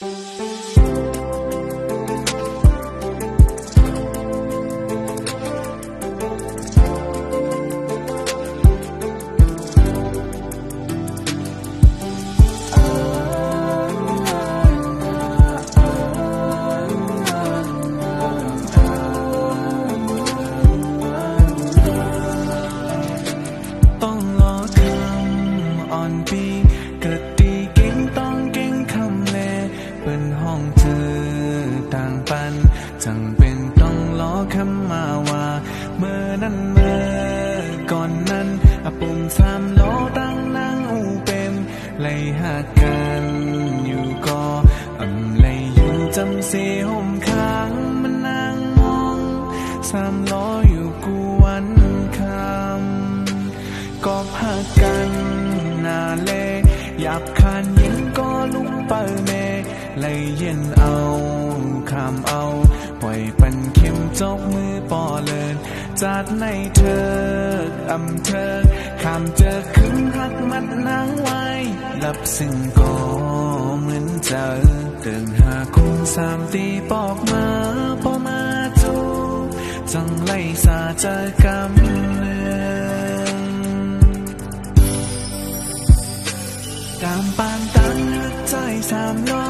ต้ ห้องเธอต่างปันจังเป็นต้องรอคำมาว่า เมื่อนั้นเมื่อก่อนนั้นอปุ่มสามล้อตั้งนางอูเป็นเลยหากันอยู่ก็อำเลยอยู่จำเสียห่มค้างมันนางมองสามล้ออยู่กูวันคำก็พากันนาเลหยาบคานยิงก็ลุกเปิดเม เลยเย็นเอาคำเอา ปล่อยปันเข็มจกมือปอเลินจัดในเธออำเธอคำเจอขึ้นหักมัดนางไว้รับซึ่งก็เหมือนเจอเดินหาคุณสามตีปอกมาพอมาจูจังไล่สาเจอกำเนืองกามปานตังหักใจสามล้อก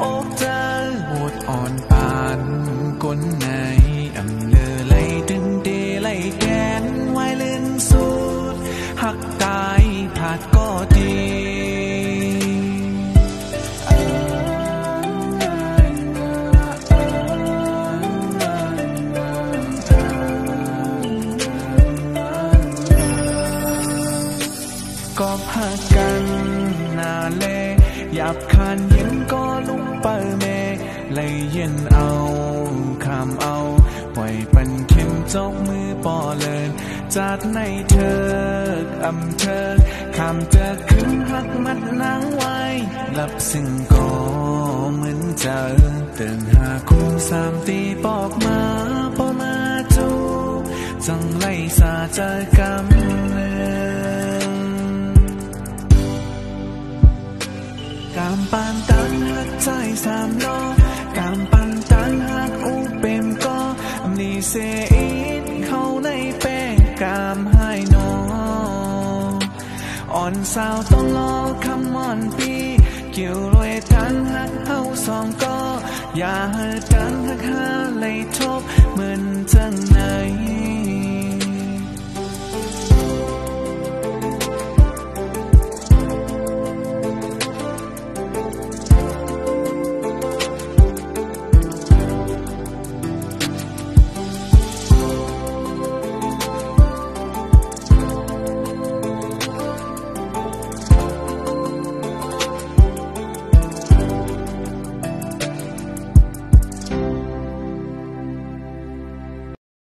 อกเจอโอดอ่อนปานกลไหนอำเลอไหล่ดึงเดไหลแกนไว้ลึงสุดหักตายผาดก็ดีก็พากันหนา ยาบคานเย็นก็ลุกเปิดเมเลยเย็นเอาคำเอาปล่อยปันเข็มจกมือปอเลินจัดในเธออำเธอคำเจอขึ้นหักมัดนางไว้รับซึ่งก็เหมือนเจอเดินหาคุณสามตีปอกมาพอมาจูจังไล่สาเจอกำามปานตังหักใจสามล้อกามปันตังหักอูเป็นก็มีเสียอีดเขาในเป้งกามให้นออ่อนสาวต้องรอคำม่อนปีเกี่ยวรวยตังหักเฮาสองก็อย่าให้ตังหักหาเลยทบเหมือนจัง